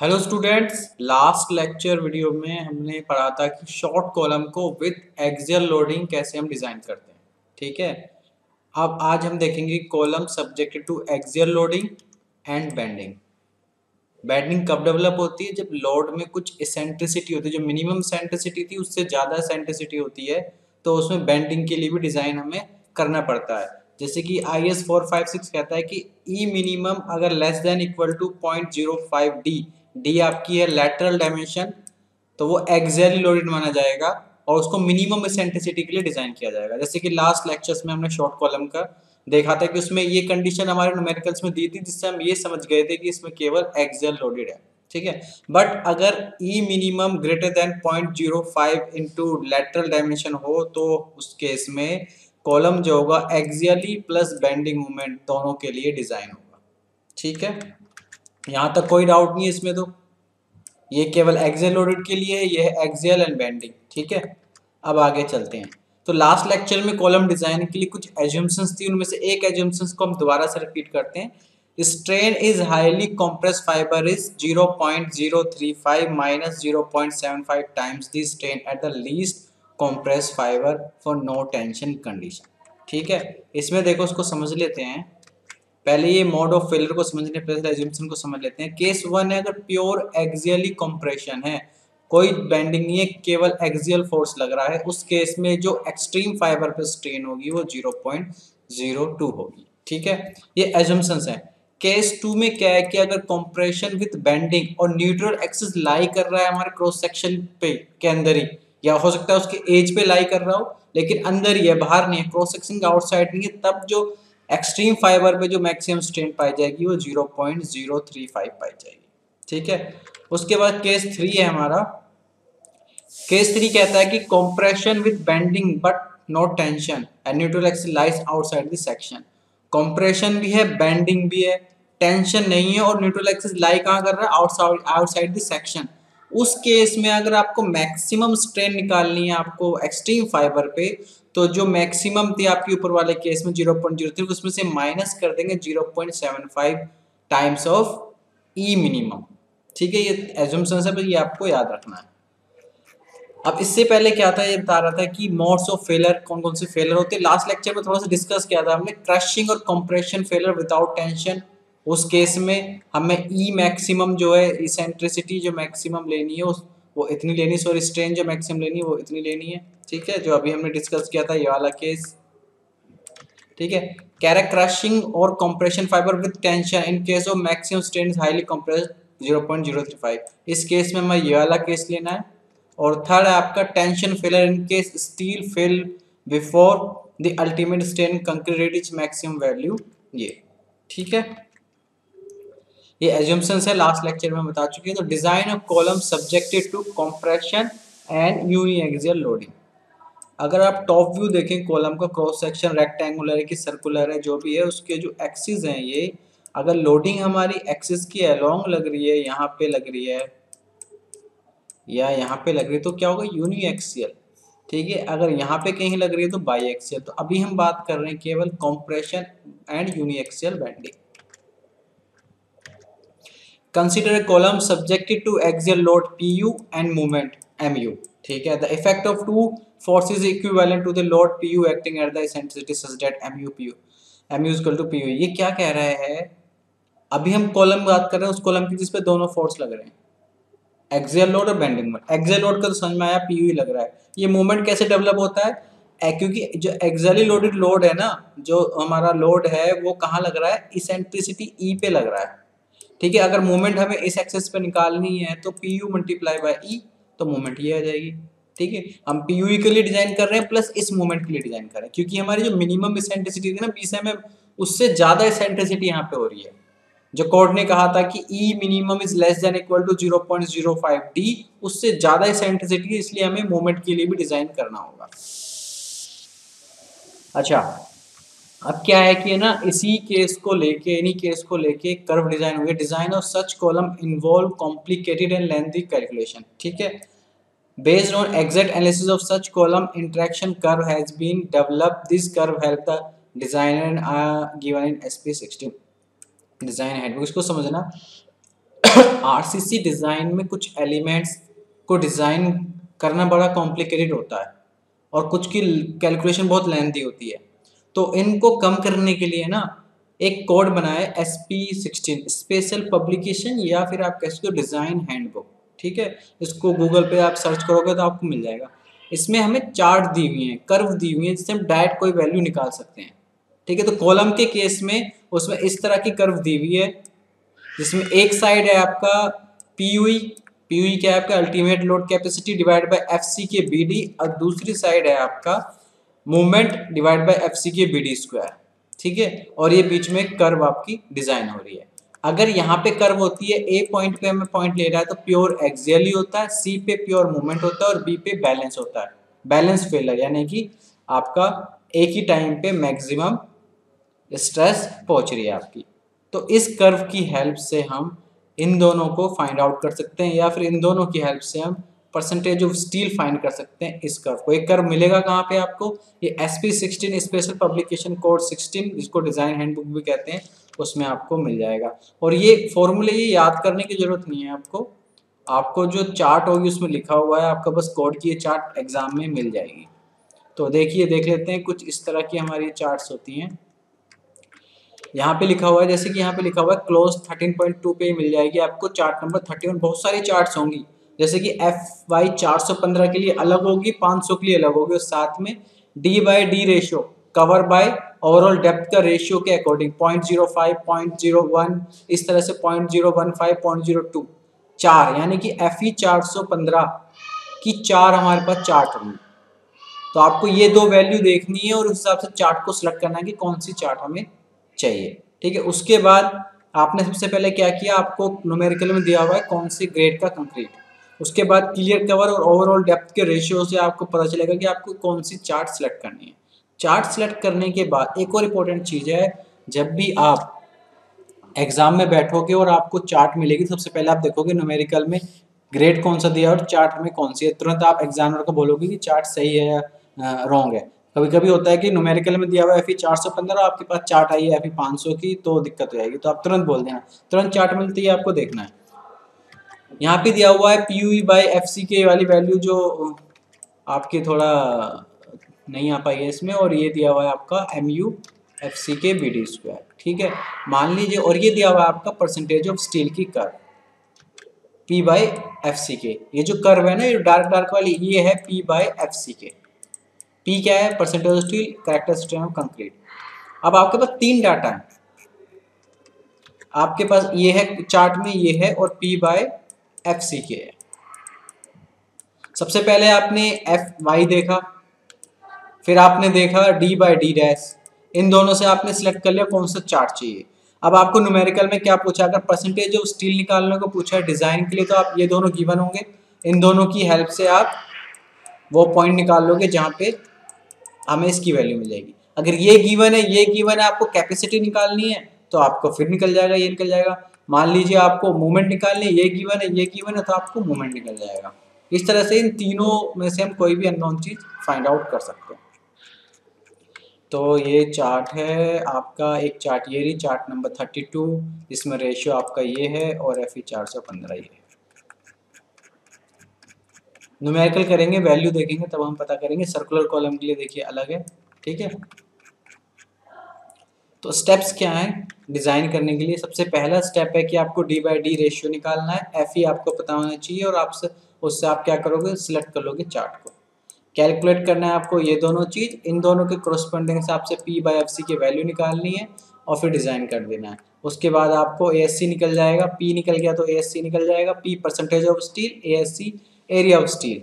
Hello students last lecture video में हमने पढ़ा था कि शॉर्ट कॉलम को विद एक्सियल लोडिंग कैसे हम डिज़ाइन करते हैं। ठीक है? अब आज हम देखेंगे column subjected to axial loading and bending bending कब डेवलप होती है? जब लोड में कुछ इसेंट्रिसिटी होती है, जो मिनिमम सेंट्रिसिटी थी, उससे ज़्यादा सेंट्रिसिटी होती है तो उसमें बेंडिंग के लिए भी डिज़ाइन हमें करना पड़ता है। जैसे कि I S four five six कहता है कि ई e मिनिमम अगर less than equal to point zero five D D आपकी है लेटरल डायमेंशन तो वो एक्जेली लोडेड माना जाएगा और उसको मिनिमम एसेंट्रिसिटी के लिए डिज़ाइन किया जाएगा। जैसे कि लास्ट लेक्चर्स में हमने शॉर्ट कॉलम का देखा था कि उसमें ये कंडीशन हमारे न्यूमेरिकल्स में दी थी, जिससे हम ये समझ गए थे कि इसमें केवल एक्सेल लोडेड है, ठीक है? बट अगर e minimum greater than point zero five into lateral dimension हो तो उस केस में कॉलम जो होगा एक्सियली प्लस बेंडिंग मूवमेंट दोनों के लिए डिज़ाइन होगा। ठीक है? यहाँ तक कोई डाउट नहीं है इसमें तो। ये केवल एक्सेल लोडेड के लिए ये है एक्सेल एंड बेंडिंग ठीक है? अब आगे चलते हैं। तो लास्ट लेक्चर में कॉलम डिज़ाइन के लिए कुछ एज्यूमशंस थी, उनमें से एक एज्यूमशंस को हम दोबारा से रिपीट करते हैं। Strain is highly compressed fiber is 0.035 minus 0.75 times the strain at the least compressed fiber for no tension condition. ठीक है? इसमें देखो उसको समझ लेते हैं। पहले ये मोड ऑफ़ फेलियर को समझने पहले एज्यूम्पशन को समझ लेते हैं। केस वन है, अगर प्योर एक्सियली कंप्रेशन है, कोई बेंडिंग नहीं है, केवल एक्सियल फोर्स लग रहा है, उस केस में जो एक्सट्रीम फाइबर पे स्ट्रेन होगी, वो 0.02 होगी। ठीक है? ये एजम्पन्स है। केस टू में क्या है कि अगर कंप्रेशन विद बेंडिंग और न्यूट्रल एक्सिस लाई कर रहा है हमारे क्रॉस सेक्शन पे, के अंदर ही या हो सकता है उसके एज पे लाई कर रहा हो, लेकिन अंदर ही है, बाहर नहीं है क्रॉस सेक्शन का आउटसाइड नहीं है, तब जो एक्सट्रीम फाइबर पे जो मैक्सिमम स्ट्रेन पाई जाएगी वो 0.035 पाई जाएगी। ठीक है? उसके बाद केस थ्री है हमारा। केस थ्री कहता है कि compression with bending but not tension and neutral axis lies outside the section compression भी है बेंडिंग भी है टेंशन नहीं है, और न्यूट्रल एक्सिस लाई कहाँ कर रहा है? आउटसाइड आउटसाइड द सेक्शन उस केस में अगर आपको मैक्सिमम स्ट्रेन निकालनी है आपको एक्सट्रीम फाइबर पे तो जो मैक्सिमम थी आपके ऊपर वाले केस में ज़ीरो पॉइंट ज़ीरो थ्री, उसमें से माइनस कर देंगे zero point seven five times of e minimum. ठीक है, ये एजम्पन है ये आपको याद रखना है। अब इससे पहले क्या था, ये बता रहा था कि मोड्स ऑफ़ फेलर कौन कौन से फेलर होते हैं? लास्ट लेक्चर में थोड़ा सा डिस्कस किया था हमने, क्रशिंग और कंप्रेशन फेलर विदाउट टेंशन उस केस में हमें ई e मैक्सिमम जो है इसेंट्रिसिटी जो मैक्सिमम लेनी है वो इतनी लेनी सॉरी स्ट्रेन जो मैक्सिमम लेनी है, वो इतनी लेनी है, ठीक है? जो अभी हमने डिस्कस किया था ये वाला केस ठीक है? कैरेक क्रशिंग और compression fiber with tension in case of maximum strain highly compressed 0.035 इस केस में हमें ये वाला केस लेना है। और थर्ड है आपका tension failure in case steel fail before the ultimate strain concrete is maximum value ये, ठीक है? ये एज्यूम्पन्स है लास्ट लेक्चर में बता चुके हैं। तो design of column subjected to compression and uniaxial loading अगर आप टॉप व्यू देखें कॉलम का क्रॉस सेक्शन रेक्टेंगुलर है कि सर्कुलर है, जो भी है, उसके जो एक्सिस हैं ये, अगर लोडिंग हमारी एक्सिस की अलोंग लग रही है, यहाँ पे लग रही है, या यहाँ पे लग रही है तो क्या होगा? यूनिएक्सियल ठीक है? अगर यहाँ पे कहीं लग रही है तो बाई एक्सियल तो अभी हम बात कर रहे हैं केवल compression and uniaxial bending Consider a column subjected to axial load PU and moment MU. ठीक है? The effect of two forces is equivalent to the load PU acting at the eccentricity such that MU PU MU is equal to PU ये क्या कह रहा है? अभी हम column बात कर रहे हैं, उस कॉलम की जिसपे दोनों फोर्स लग रहे हैं। एक्सियल लोड और बेंडिंग मोमेंट एक्सियल लोड का तो समझ में आया पीयू ही लग रहा है। ये मूवमेंट कैसे डेवलप होता है? क्योंकि जो एक्सली लोडेड लोड है ना, जो हमारा लोड है, वो कहाँ लग रहा है? इसेंट्रिसिटी ई पे लग रहा है। ठीक है, अगर मोमेंट हमें इस एक्सेस पे निकालनी है तो P u multiply by e तो मूवमेंट ये आ जाएगी। ठीक है, हम पी यू के लिए डिज़ाइन कर रहे हैं प्लस इस मूवमेंट के लिए डिज़ाइन कर रहे हैं। क्योंकि हमारी जो मिनिमम इसेंट्रिसिटी थी ना, बीस एम उससे ज़्यादा इसेंट्रिसिटी यहाँ पे हो रही है। जो कोर्ट ने कहा था कि e minimum is less than equal to zero point zero five D उससे ज़्यादा इसेंट्रिसिटी इसलिए हमें मूवमेंट के लिए भी डिज़ाइन करना होगा। अच्छा अब क्या है कि ना, इसी केस को लेके, इन्हीं केस को लेके कर्व डिज़ाइन हुए design of such column involve complicated and lengthy calculation ठीक है? Based on exact analysis of such column interaction curve has been develop this curve help the designer given in SP 16 design handbook इसको समझना। RCC design में कुछ elements को design करना बड़ा complicated होता है। और कुछ की कैलकुलेशन बहुत लेंथी होती है। तो इनको कम करने के लिए ना एक कोड बनाया S P sixteen special publication या फिर आप कह सकते हो डिज़ाइन हैंडबुक ठीक है? इसको गूगल पे आप सर्च करोगे तो आपको मिल जाएगा। इसमें हमें चार्ट दी हुई हैं कर्व दी हुई हैं, जिससे हम डायरेक्ट कोई वैल्यू निकाल सकते हैं, ठीक है? तो कॉलम के केस में उसमें इस तरह की कर्व दी हुई है, जिसमें एक साइड है आपका पी यू पी यू क्या है आपका? Ultimate load capacity divide by f c k b D और दूसरी साइड है आपका movement divide by f c k b D square, ठीक है? और ये बीच में कर्व आपकी डिज़ाइन हो रही है। अगर यहाँ पे कर्व होती है ए पॉइंट पे हमें पॉइंट ले रहा है तो प्योर एक्सियली होता है सी पे प्योर मूवमेंट होता है और बी पे बैलेंस होता है। बैलेंस फेलर यानी कि आपका एक ही टाइम पे मैक्सिमम स्ट्रेस पहुँच रही है आपकी। तो इस कर्व की हेल्प से हम इन दोनों को फाइंड आउट कर सकते हैं या फिर इन दोनों की हेल्प से हम परसेंटेज ऑफ़ स्टील फाइंड कर सकते हैं इस कर्व को। एक कर्व मिलेगा कहाँ पे आपको? ये S P sixteen special publication code sixteen जिसको डिज़ाइन हैंडबुक भी कहते हैं, उसमें आपको मिल जाएगा। और ये फॉर्मूले ये याद करने की ज़रूरत नहीं है आपको। आपको जो चार्ट होगी उसमें लिखा हुआ है, आपका बस कोड की ये चार्ट एग्ज़ाम में मिल जाएगी। तो देखिए, देख लेते हैं कुछ इस तरह की हमारी चार्ट्स होती हैं। यहाँ पे लिखा हुआ है, जैसे कि यहाँ पे लिखा हुआ है क्लोज 13.2 पे मिल जाएगी आपको। चार्ट नंबर 31 बहुत सारी चार्ट्स होंगी। जैसे कि एफ़ वाई चार सौ पंद्रह के लिए अलग होगी 500 के लिए अलग होगी और साथ में d by D ratio cover by overall depth का रेशियो के according point zero five point zero one इस तरह से point zero one five point zero two चार, यानी कि एफ़ ई चार सौ पंद्रह की चार हमारे पास चार्ट होंगी। तो आपको ये दो वैल्यू देखनी है और उस हिसाब से चार्ट को सिलेक्ट करना है कि कौन सी चार्ट हमें चाहिए। ठीक है, उसके बाद आपने सबसे पहले क्या किया, आपको न्यूमेरिकल में दिया हुआ है कौन सी ग्रेड का कंक्रीट उसके बाद क्लियर कवर और ओवरऑल डेप्थ के रेशियो से आपको पता चलेगा कि आपको कौन सी चार्ट सेलेक्ट करनी है। चार्ट सेलेक्ट करने के बाद एक और इम्पोर्टेंट चीज़ है, जब भी आप एग्ज़ाम में बैठोगे और आपको चार्ट मिलेगी, सबसे पहले आप देखोगे न्यूमेरिकल में ग्रेड कौन सा दिया और चार्ट में कौन सी है। तुरंत आप एग्जामिनर को बोलोगे कि चार्ट सही है या रॉन्ग है। कभी कभी होता है कि न्यूमेरिकल में दिया हुआ एफ़ ई चार सौ पंद्रह आपके पास चार्ट आई है एफ़ ई पाँच सौ की तो दिक्कत हो जाएगी। तो आप तुरंत बोल देना। तुरंत चार्ट मिलती है आपको देखना है। यहाँ पे दिया हुआ है P u by f c k वाली वैल्यू जो आपके थोड़ा नहीं आ पाई है इसमें, और ये दिया हुआ है आपका एम यू एफ़ सी के बी डी स्क्वायर ठीक है? मान लीजिए, और ये दिया हुआ है आपका परसेंटेज ऑफ़ स्टील की curve P by f c k ये जो कर्व है ना, ये डार्क डार्क वाली, ये है पी बाई एफ़ सी के पी क्या है? Percentage of steel characteristic of concrete अब आपके पास तीन डाटा है। आपके पास ये है चार्ट में ये है, और पी बाय एफ़ सी के सबसे पहले आपने एफ़ वाई देखा, फिर आपने देखा डी बाई डी डैश इन दोनों से आपने सिलेक्ट कर लिया कौन सा चार्ट चाहिए। अब आपको न्यूमेरिकल में क्या पूछा, अगर परसेंटेज ऑफ़ स्टील निकालने को पूछा है डिज़ाइन के लिए तो आप ये दोनों गिवन होंगे। इन दोनों की हेल्प से आप वो पॉइंट निकाल लोगे जहाँ पे हमें इसकी वैल्यू मिल जाएगी अगर ये गिवन है, ये गिवन है, आपको कैपेसिटी निकालनी है तो आपको फिर निकल जाएगा, ये निकल जाएगा। मान लीजिए आपको मूवमेंट निकालनी ये गिवन है, ये गिवन है तो आपको मूवमेंट निकल जाएगा। इस तरह से इन तीनों में से हम कोई भी अननोन चीज़ फाइंड आउट कर सकते हैं। तो ये चार्ट है, आपका एक चार्ट ये रही चार्ट नंबर थर्टी टू इसमें रेशियो आपका ये है और एफ़ ई चार सौ पंद्रह ये है। न्यूमेरिकल करेंगे वैल्यू देखेंगे, तब हम पता करेंगे सर्कुलर कॉलम के लिए देखिए अलग है, ठीक है? तो स्टेप्स क्या हैं? डिज़ाइन करने के लिए सबसे पहला स्टेप है कि आपको डी बाई डी रेशियो निकालना है। एफ़ ई आपको पता होना चाहिए और आपसे उससे आप क्या करोगे? सिलेक्ट कर लोगे चार्ट को। कैलकुलेट करना है आपको ये दोनों चीज़। इन दोनों के क्रोस्पेंडिंग से आपसे पी बाई एफ़ सी की वैल्यू निकालनी है और फिर डिज़ाइन कर देना है। उसके बाद आपको ए एस सी निकल जाएगा। पी निकल गया तो ए एस सी निकल जाएगा। P percentage of steel A s c area of steel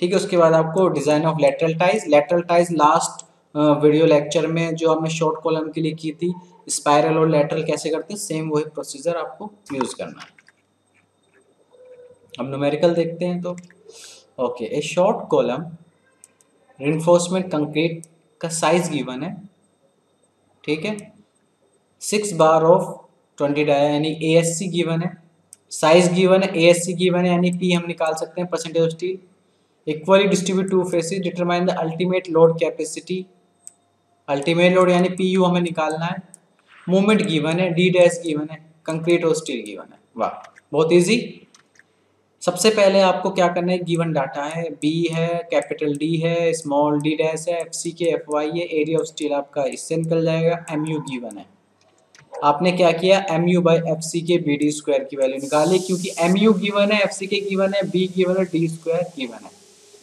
ठीक है, उसके बाद आपको design of lateral ties lateral ties last video lecture में जो हमने शॉर्ट कॉलम के लिए की थी स्पायरल और लेटरल कैसे करते हैं सेम वही प्रोसीजर आपको यूज़ करना है। अब न्यूमेरिकल देखते हैं तो okay a short column reinforcement concrete का साइज़ गिवन है, ठीक है? Six bar of twenty dia यानी ए एस सी गिवन है। साइज़ गिवन है ए एस सी गिवन है, यानी पी हम निकाल सकते हैं percentage of steel equally distribute two faces determine the ultimate load capacity ultimate load यानी पी यू हमें निकालना है। मूवमेंट गिवन है डी डैश गिवन है कंक्रीट और स्टील गिवन है। वाह, बहुत इजी सबसे पहले आपको क्या करना है गिवन डाटा है बी है कैपिटल डी है स्मॉल डी डैश है f c k f y है एरिया ऑफ़ स्टील आपका इससे निकल जाएगा एम यू गिवन है। आपने क्या किया M u by f c k b d square की वैल्यू निकाली, क्योंकि एम यू गिवन है एफ़ सी के गिवन है बी गिवन है डी स्क्वायर गिवन है।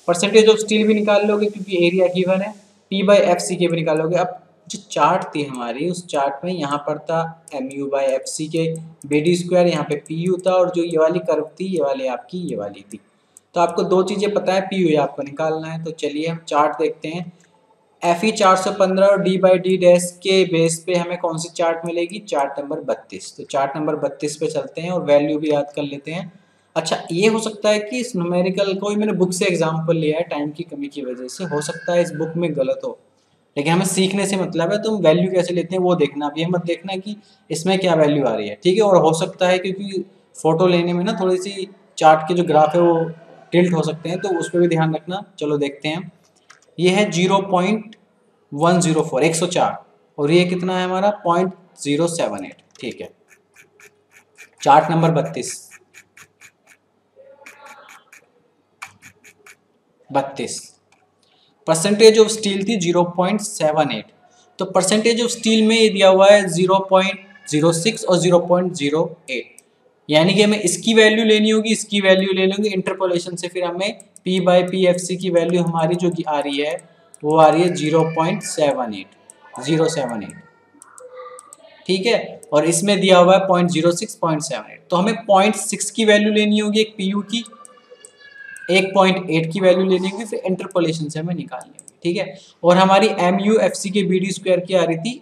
परसेंटेज ऑफ़ स्टील भी निकाल लोगे, क्योंकि एरिया गिवन है। P by f c k भी निकालोगे। अब जो चार्ट थी हमारी, उस चार्ट में यहाँ पर था M u by f c k b D square यहाँ पे पी यू था और जो ये वाली कर्व थी, ये वाली आपकी, ये वाली थी। तो आपको दो चीज़ें पता है पी यू आपको निकालना है। तो चलिए हम चार्ट देखते हैं। एफ़ ई चार सौ पंद्रह और डी बाई डी डैश के बेस पे हमें कौन सी चार्ट मिलेगी? चार्ट नंबर बत्तीस। तो चार्ट नंबर बत्तीस पे चलते हैं और वैल्यू भी याद कर लेते हैं। अच्छा ये हो सकता है कि इस न्यूमेरिकल को मैंने बुक से एग्ज़ाम्पल लिया है टाइम की कमी की वजह से। हो सकता है इस बुक में गलत हो। लेकिन हमें सीखने से मतलब है तुम वैल्यू कैसे लेते हैं वो देखना। अब ये मत देखना कि इसमें क्या वैल्यू आ रही है, ठीक है? और हो सकता है क्योंकि फ़ोटो लेने में ना थोड़ी सी चार्ट के जो ग्राफ है वो टिल्ट हो सकते हैं तो उस पर भी ध्यान रखना। चलो देखते हैं। ये है zero point one zero four एक सौ चार। और ये कितना है हमारा? पॉइंट ज़ीरो सेवन एट ठीक है। चार्ट नंबर बत्तीस। बत्तीस। परसेंटेज ऑफ़ स्टील थी ज़ीरो पॉइंट सेवन एट तो परसेंटेज ऑफ़ स्टील में ये दिया हुआ है ज़ीरो पॉइंट ज़ीरो सिक्स और ज़ीरो पॉइंट ज़ीरो एट यानी कि हमें इसकी वैल्यू लेनी होगी, इसकी वैल्यू ले लेंगे। इंटरपोलेशन से फिर हमें P by p f c की वैल्यू हमारी जो आ रही है, वो आ रही है zero point seven eight zero seven eight ठीक है? और इसमें दिया हुआ है point zero six point seven eight तो हमें पॉइंट सिक्स की वैल्यू लेनी होगी एक पी यू की। एक पॉइंट एट की वैल्यू लेनी होगी फिर इंटरपोलेशन से हमें निकालनी होगी ठीक है और हमारी एम यू एफ़ सी के बी डी स्क्वायर की आ रही थी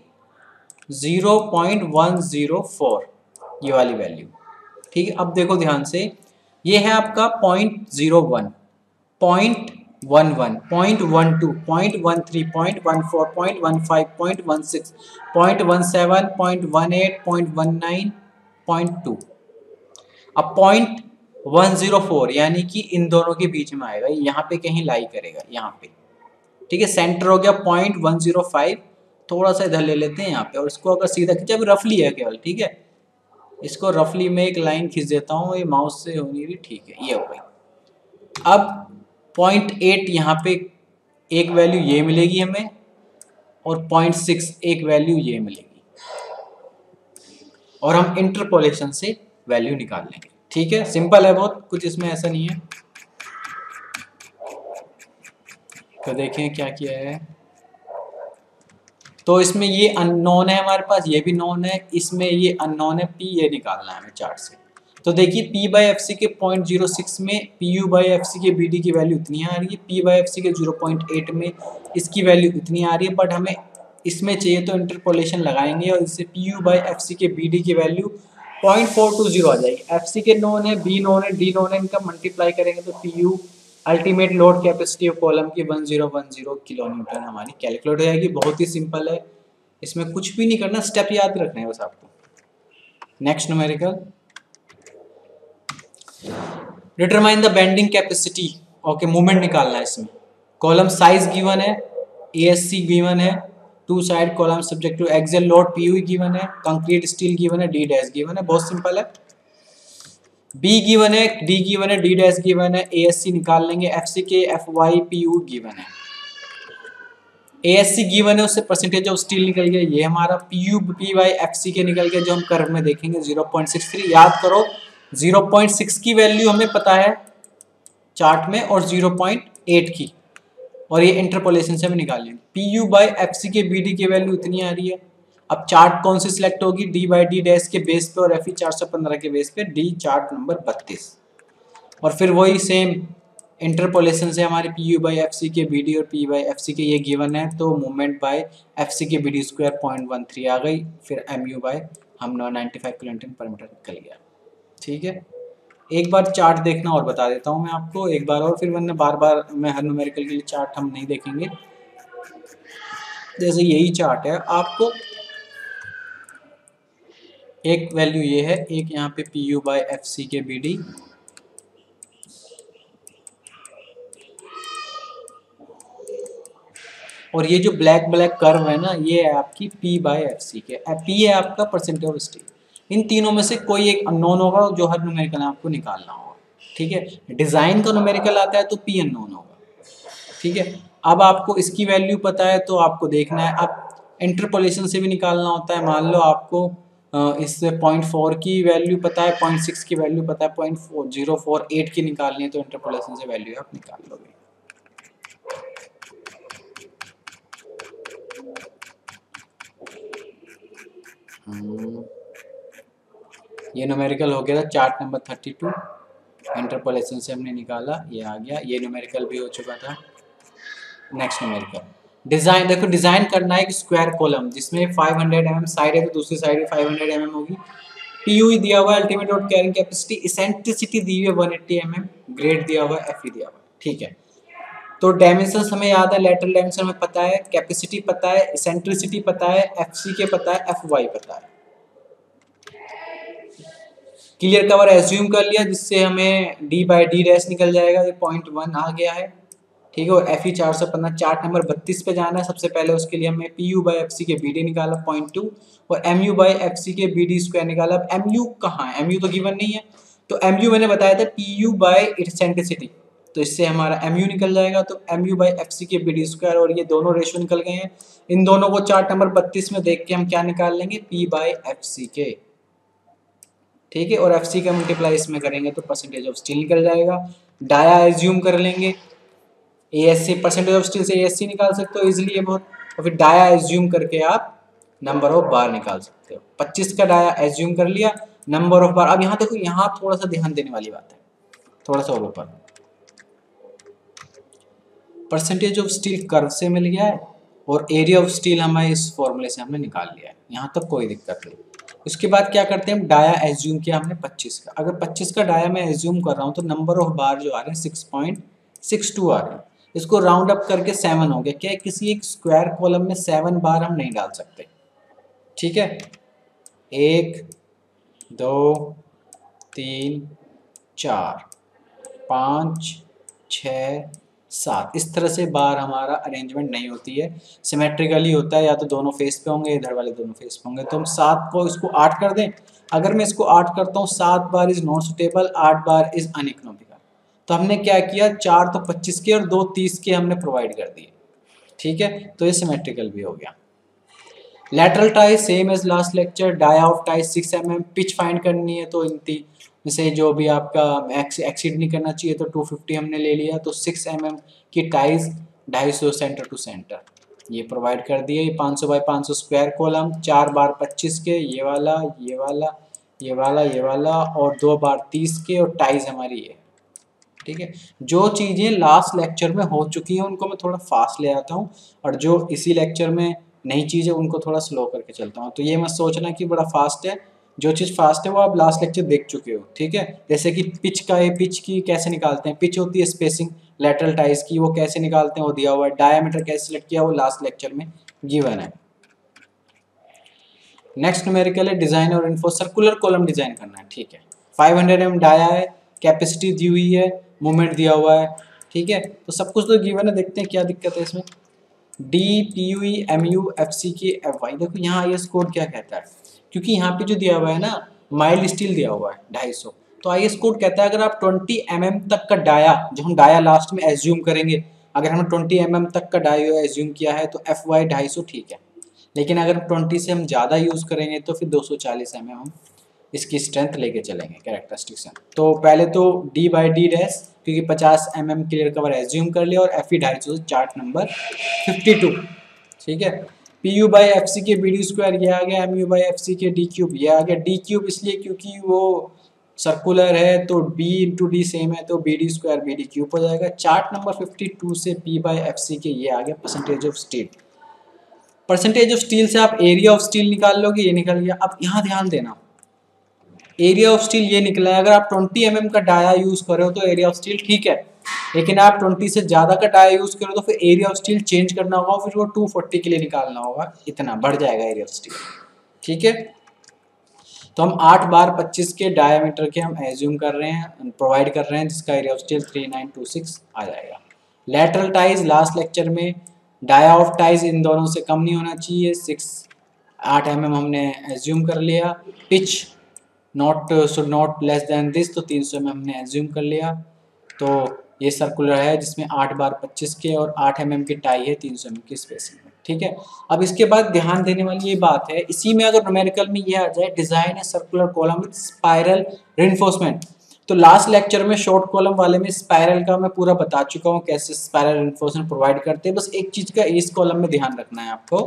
zero point one zero four ये वाली वैल्यू ठीक है अब देखो ध्यान से ये है आपका point zero one point one one point one two point one three point one four point one five point one six point one seven point one eight point one nine point two अब point one zero four, यानी कि इन दोनों के बीच में आएगा। यहाँ पे कहीं लाई करेगा, यहाँ पे। ठीक है सेंटर हो गया पॉइंट वन ज़ीरो फाइव, थोड़ा सा इधर ले लेते हैं यहाँ पे। और इसको अगर सीधा खींचा, अभी रफली है केवल, ठीक है? इसको रफली में एक लाइन खींच देता हूँ, ये माउस से होनी भी ठीक है, ये हो गई। अब पॉइंट एट यहाँ पे एक वैल्यू ये मिलेगी हमें, और पॉइंट सिक्स एक वैल्यू ये मिलेगी। और हम इंटरपोलेशन से वैल्यू निकाल लेंगे। ठीक है? सिंपल है बहुत, कुछ इसमें ऐसा नहीं है। तो देखें क्या किया है। तो इसमें ये अननोन है हमारे पास, ये भी नॉन है। इसमें ये अननोन है पी ये निकालना है हमें चार्ट से। तो देखिए P by f c k point zero six में P u by f c k b D की वैल्यू इतनी आ रही है। पी बाई एफ़ सी के ज़ीरो पॉइंट एट में इसकी वैल्यू इतनी आ रही है बट हमें इसमें चाहिए तो इंटरपोलेशन लगाएँगे और इससे P u by f c k b D की value point four two zero आ जाएगी। एफ़ सी के नोन है बी नोन है डी नोन है, इनका मल्टीप्लाई करेंगे तो P u ultimate load capacity of column की one zero one zero kilo newton हमारी कैलकुलेट हो जाएगी। बहुत ही सिंपल है। इसमें कुछ भी नहीं करना स्टेप याद रखना है बस आपको। Next numerical determine the bending capacity okay movement निकालना है इसमें। कॉलम साइज़ गिवन है ए एस सी गिवन है two side column subject to axial load P U given है कंक्रीट स्टील गिवन है डी डैश गिवन है, बहुत simple है। बी गिवन है डी गिवन है डी डैश गिवन है ए एस सी निकाल लेंगे F C K F Y P U given है। ए एस सी गिवन है, उससे परसेंटेज ऑफ़ स्टील निकल गया, ये हमारा P u P y f c k निकल गया, जो हम कर्व में देखेंगे ज़ीरो पॉइंट सिक्स थ्री याद करो ज़ीरो पॉइंट सिक्स की वैल्यू हमें पता है चार्ट में, और ज़ीरो पॉइंट एट की। और ये इंटरपोलेशन से हमें निकाल लेंगे। P u by f c k b D की वैल्यू इतनी आ रही है। अब चार्ट कौन सी सिलेक्ट होगी? डी बाई डी डैश के बेस पे और एफ़ ई चार सौ पंद्रह के बेस पे डी चार्ट नंबर बत्तीस। और फिर वही सेम इंटरपोलेशन से हमारे P u by f c k b D और P by f c k ये गिवन है तो movement by f c k b d square point one three आ गई। फिर एम यू बाई हम नाइन्टी फाइव किलोमीटर पर metre निकल गया। ठीक है? एक बार चार्ट देखना और बता देता हूँ मैं आपको। एक बार और फिर मैंने बार बार मैं हर न्यूमेरिकल के लिए चार्ट हम नहीं देखेंगे। जैसे यही चार्ट है। आपको एक वैल्यू ये है, एक यहाँ पे P u by f c k b D और ये जो ब्लैक ब्लैक कर्व है ना, ये है आपकी पी बाई एफ़ सी के। पी है आपका परसेंटेज ऑफ़ स्टील इन तीनों में से कोई एक अननोन होगा जो हर न्यूमेरिकल आपको निकालना होगा। ठीक है? डिज़ाइन का न्यूमेरिकल आता है तो पी अननोन होगा। ठीक है? अब आपको इसकी वैल्यू पता है तो आपको देखना है। अब इंटरपोलेशन से भी निकालना होता है। मान लो आपको इस पॉइंट फोर की वैल्यू पता है पॉइंट सिक्स की वैल्यू पता है point four zero four eight की निकालनी है तो इंटरपोलेशन से वैल्यू आप निकाल लोगे। हम्म। ये न्यूमेरिकल हो गया था chart number thirty two interpolation से हमने निकाला, ये आ गया, ये न्यूमेरिकल भी हो चुका था। नेक्स्ट न्यूमेरिकल डिज़ाइन देखो डिज़ाइन करना है एक स्क्वायर कॉलम जिसमें 500 हंड्रेड mm साइड है तो दूसरी साइड में 500 हंड्रेड mm होगी। पी दिया हुआ ultimate out carrying capacity eccentricity दी हुई है 180 mm ग्रेड दिया हुआ है एफ़ दिया हुआ ठीक है। तो डायमेंशन हमें याद है लेटरल डायमेंशन हमें पता है कैपेसिटी पता है इसेंट्रिसिटी पता है एफसी के पता है एफवाई पता है। क्लियर कवर एज्यूम कर लिया, जिससे हमें डी बाई डी डैश निकल जाएगा। ये पॉइंट वन आ गया है। ठीक है और एफ़ ई चार सौ पंद्रह चार्ट नंबर बत्तीस पे जाना है। सबसे पहले उसके लिए हमने P u by f c k b D निकाला पॉइंट टू और M u by f c k b D square निकाला। अब एम यू कहाँ है? एम यू तो गिवन नहीं है। तो एम यू मैंने बताया था पी यू बाई इसेंटिसिटी तो इससे हमारा एम यू निकल जाएगा। तो M U by F C K B D square और ये दोनों रेशो निकल गए हैं। इन दोनों को चार्ट नंबर बत्तीस में देख के हम क्या निकाल लेंगे? पी बाई एफ़ सी के। ठीक है? और एफ़ सी का मल्टीप्लाई इसमें करेंगे तो परसेंटेज ऑफ़ स्टील निकल जाएगा। डाया एज्यूम कर लेंगे। A S C percentage of steel से ए एस सी निकाल सकते हो इजिली बहुत। और फिर डाया एज्यूम करके आप नंबर ऑफ़ बार निकाल सकते हो। पच्चीस का डाया एज्यूम कर लिया नंबर ऑफ़ बार अब यहाँ देखो, यहाँ थोड़ा सा ध्यान देने वाली बात है। थोड़ा सा और ऊपर। परसेंटेज ऑफ़ स्टील कर्व से मिल गया है और एरिया ऑफ़ स्टील हमें इस फॉर्मूले से हमने निकाल लिया है। यहाँ तक कोई दिक्कत नहीं। उसके बाद क्या करते हैं, हम डाया एज्यूम किया हमने 25 का। अगर 25 का डाया मैं एज्यूम कर रहा हूँ तो नंबर ऑफ़ बार जो आ रहे हैं सिक्स पॉइंट सिक्स टू आ रहे हैं। इसको राउंड अप करके सेवन हो गया। क्या किसी एक स्क्वायर कॉलम में सेवन बार हम नहीं डाल सकते। ठीक है? एक, दो, तीन, चार, पाँच, छ सात इस तरह से बार हमारा अरेंजमेंट नहीं होती है। सिमेट्रिकली होता है, या तो दोनों फेस पे होंगे, इधर वाले दोनों फेस पे होंगे। तो हम सात को इसको आठ कर दें। अगर मैं इसको आठ करता हूँ, सात बार इज़ नॉट सुटेबल आठ बार इज़ अनइकोनॉमिकल तो हमने क्या किया? चार तो पच्चीस के और दो तीस के हमने प्रोवाइड कर दिए। ठीक है? तो ये सिमेट्रिकल भी हो गया। Lateral tie same as last lecture dia of tie six M M pitch find करनी है तो इन जैसे जो भी आपका एक्सीड नहीं करना चाहिए तो 250 हमने ले लिया तो 6 एम mm की टाइज ढाई सौ सेंटर टू सेंटर ये प्रोवाइड कर दिए 500 बाई 500 स्क्वायर कॉलम चार बार 25 के, ये वाला ये वाला ये वाला ये वाला, और दो बार 30 के, और टाइज हमारी ये। ठीक है? जो चीज़ें लास्ट लेक्चर में हो चुकी हैं, उनको मैं थोड़ा फास्ट ले आता हूँ, और जो इसी लेक्चर में नई चीज़ें, उनको थोड़ा स्लो करके चलता हूँ। तो ये मैं सोचना कि बड़ा फास्ट है जो चीज़ फास्ट है, वो आप लास्ट लेक्चर देख चुके हो, ठीक है? जैसे कि पिच का है पिच की कैसे निकालते हैं? पिच होती है स्पेसिंग लेटरल टाइज की, वो कैसे निकालते हैं? वो दिया हुआ है। डायमीटर कैसे सिलेक्ट किया वो लास्ट लेक्चर में गिवन है। नेक्स्ट न्यूमेरिकल है डिज़ाइन और इन्फो सर्कुलर कॉलम डिज़ाइन करना है, ठीक है? 500 हंड्रेड एम डाया है कैपेसिटी दी हुई है मूवमेंट दिया हुआ है, ठीक है? तो सब कुछ तो गिवन है, देखते हैं क्या दिक्कत है इसमें। D P U M U F C की एफ़ वाई देखो यहाँ आई एस कोड क्या कहता है? क्योंकि यहाँ पे जो दिया हुआ है ना माइल्ड स्टील दिया हुआ है, ढाई सौ। तो आई एस कोड कहता है, अगर आप ट्वेंटी एम mm तक का डाया जो हम डाया लास्ट में एज्यूम करेंगे, अगर हमने ट्वेंटी एम mm तक का डाया एज्यूम किया है तो एफ़ वाई ढाई सौ ठीक है। लेकिन अगर ट्वेंटी से हम ज़्यादा यूज़ करेंगे तो फिर दो सौ चालीस एम हम इसकी स्ट्रेंथ लेके चलेंगे कैरेक्टरिस्टिक से तो पहले तो डी बाई डी डैश क्योंकि पचास M M clear cover assume कर लिया और एफ़ ई ढाई सौ चार्ट नंबर फिफ्टी टू ठीक है? P U by F C K B D square ये आ गया M U by F C K D cube ये आ गया डी क्यूब इसलिए क्योंकि वो सर्कुलर है तो बी इंटू डी सेम है तो B D square B D cube हो जाएगा। चार्ट नंबर फिफ्टी टू से P by F C K, ये आ गया percentage of steel percentage of steel से आप एरिया ऑफ़ स्टील निकाल लोगे, ये निकल गया। अब यहाँ ध्यान देना। एरिया ऑफ़ स्टील ये निकला है। अगर आप 20 एम mm का डाया यूज़ कर हो तो एरिया ऑफ़ स्टील ठीक है। लेकिन आप 20 से ज़्यादा का डाया यूज़ करो तो फिर एरिया ऑफ़ स्टील चेंज करना होगा, फिर वो 240 के लिए निकालना होगा, इतना बढ़ जाएगा एरिया ऑफ़ स्टील। ठीक है? तो हम आठ बार 25 के डायमीटर के हम एज्यूम कर रहे हैं प्रोवाइड कर रहे हैं, जिसका एरिया ऑफ़ स्टील 3926 आ जाएगा। लेटरल टाइज लास्ट लेक्चर में डाया ऑफ़ टाइज इन दोनों से कम नहीं होना चाहिए सिक्स आठ एम mm हमने एज्यूम कर लिया। Pitch not should not less than this तो तीन सौ एम हमने एज्यूम कर लिया। तो ये सर्कुलर है, जिसमें आठ बार पच्चीस के और आठ एम mm की टाई है तीन सौ एम की स्पेसिंग में, ठीक है? अब इसके बाद ध्यान देने वाली ये बात है, इसी में अगर न्यूमेरिकल में ये आ जाए डिज़ाइन है circular column with spiral reinforcement तो लास्ट लेक्चर में शॉर्ट कॉलम वाले में स्पाइरल का मैं पूरा बता चुका हूँ कैसे स्पायरल रिइंफोर्समेंट प्रोवाइड करते हैं। बस एक चीज़ का इस कॉलम में ध्यान रखना है आपको।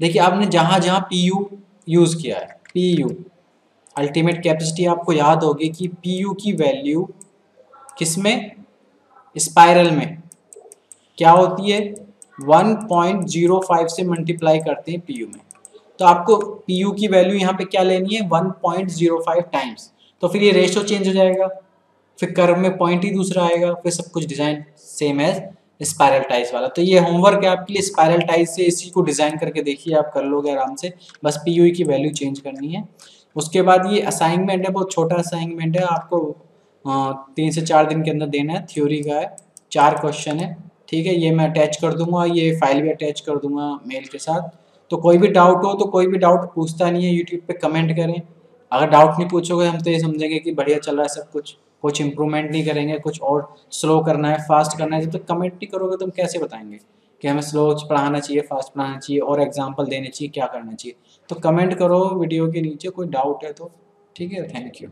देखिए, आपने जहाँ जहाँ पी यू यूज़ किया है पी यू अल्टीमेट कैपेसिटी आपको याद होगी कि पी यू की वैल्यू किसमें? स्पाइरल में। क्या होती है? 1.05 से मल्टीप्लाई करते हैं पी यू में। तो आपको पी यू की वैल्यू यहाँ पे क्या लेनी है? 1.05 टाइम्स तो फिर ये रेशो चेंज हो जाएगा। फिर कर्व में पॉइंट ही दूसरा आएगा। फिर सब कुछ design same as spiral ties वाला। तो ये होमवर्क है आपके लिए। स्पायरल टाइज से इसी को डिज़ाइन करके देखिए आप कर लोगे आराम से। बस पी यू की वैल्यू चेंज करनी है। उसके बाद ये असाइनमेंट है, बहुत छोटा असाइनमेंट है, आपको तीन से चार दिन के अंदर देना है थ्योरी का है, चार क्वेश्चन है, ठीक है, ये मैं अटैच कर दूँगा, ये फ़ाइल भी अटैच कर दूँगा मेल के साथ। तो कोई भी डाउट हो तो कोई भी डाउट पूछता नहीं है यूट्यूब पे कमेंट करें। अगर डाउट नहीं पूछोगे, हम तो ये समझेंगे कि बढ़िया चल रहा है सब कुछ कुछ इंप्रूवमेंट नहीं करेंगे, कुछ और स्लो करना है फास्ट करना है, जब तक कमेंट नहीं करोगे तो हम कैसे बताएँगे कि हमें स्लो पढ़ाना चाहिए फास्ट पढ़ाना चाहिए, और एग्ज़ाम्पल देने चाहिए, क्या करना चाहिए। तो कमेंट करो वीडियो के नीचे कोई डाउट है तो ठीक है? Thank you